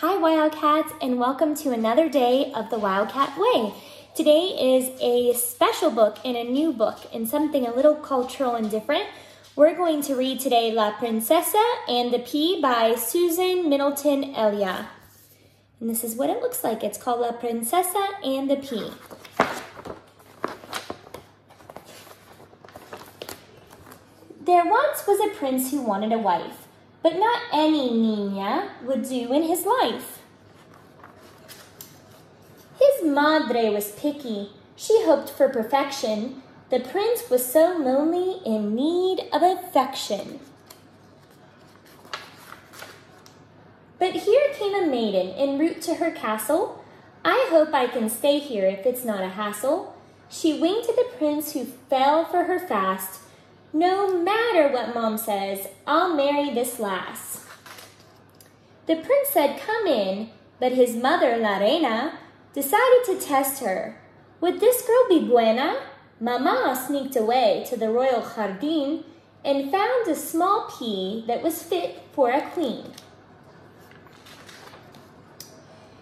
Hi, Wildcats, and welcome to another day of the Wildcat Way. Today is a special book and a new book and something a little cultural and different. We're going to read today La Princesa and the Pea by Susan Middleton Elya. And this is what it looks like. It's called La Princesa and the Pea. There once was a prince who wanted a wife but not any niña would do in his life. His madre was picky. She hoped for perfection. The prince was so lonely in need of affection. But here came a maiden en route to her castle. I hope I can stay here if it's not a hassle. She winked at the prince who fell for her fast. No matter what mom says, I'll marry this lass. The prince said, Come in, but his mother, La Reina, decided to test her. Would this girl be buena? Mama sneaked away to the royal jardin and found a small pea that was fit for a queen.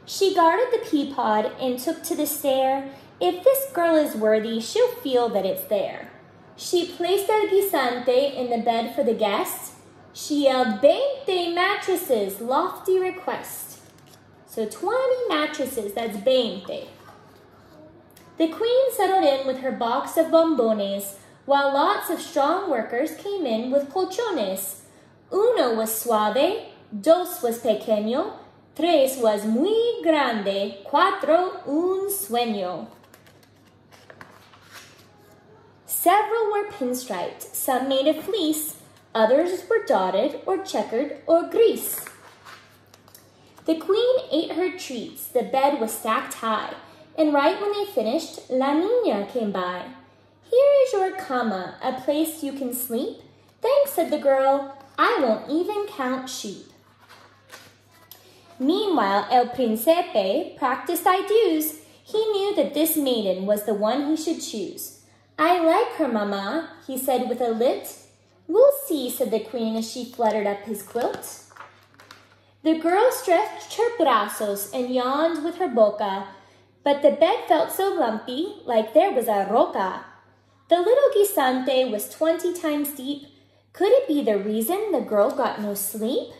She guarded the pea pod and took to the stair. If this girl is worthy, she'll feel that it's there. She placed El Guisante in the bed for the guests. She yelled, Veinte mattresses, lofty request. So 20 mattresses, that's veinte. The queen settled in with her box of bombones, while lots of strong workers came in with colchones. Uno was suave, dos was pequeño, tres was muy grande, cuatro un sueño. Several were pinstriped, some made of fleece, others were dotted or checkered or gris. The queen ate her treats, the bed was stacked high, and right when they finished, La Niña came by. Here is your cama, a place you can sleep. Thanks, said the girl, I won't even count sheep. Meanwhile, El Principe practiced I do's. He knew that this maiden was the one he should choose. I like her, Mamma, he said with a lit. We'll see, said the queen as she fluttered up his quilt. The girl stretched her brazos and yawned with her boca, but the bed felt so lumpy, like there was a roca. The little guisante was twenty times deep. Could it be the reason the girl got no sleep?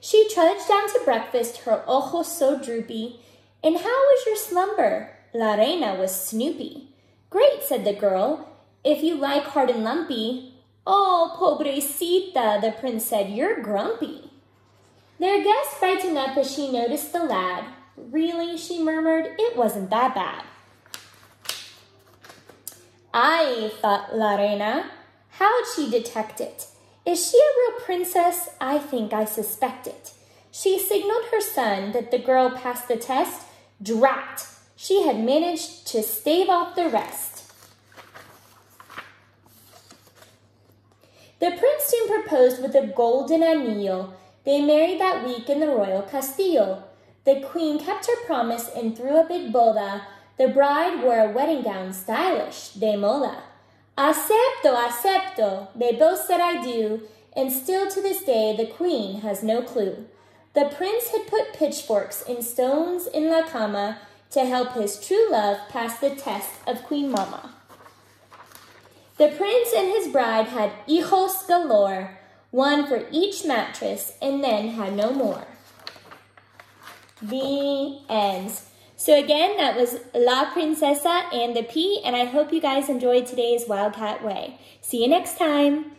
She trudged down to breakfast, her ojos so droopy. And how was your slumber? La Reina was snoopy. Great, said the girl. If you like hard and lumpy. Oh, pobrecita, the prince said, you're grumpy. Their guest brightened up as she noticed the lad. Really, she murmured, it wasn't that bad. I, thought La Reina. How'd she detect it? Is she a real princess? I think I suspect it. She signaled her son that the girl passed the test. Drat! She had managed to stave off the rest. The prince soon proposed with a golden anillo. They married that week in the royal castillo. The queen kept her promise and threw a big boda. The bride wore a wedding gown stylish, de moda. Acepto, acepto, they both said I do, and still to this day the queen has no clue. The prince had put pitchforks and stones in La Cama to help his true love pass the test of Queen Mama. The prince and his bride had hijos galore, one for each mattress, and then had no more. The ends. So again, that was La Princesa and the Pea, and I hope you guys enjoyed today's Wildcat Way. See you next time.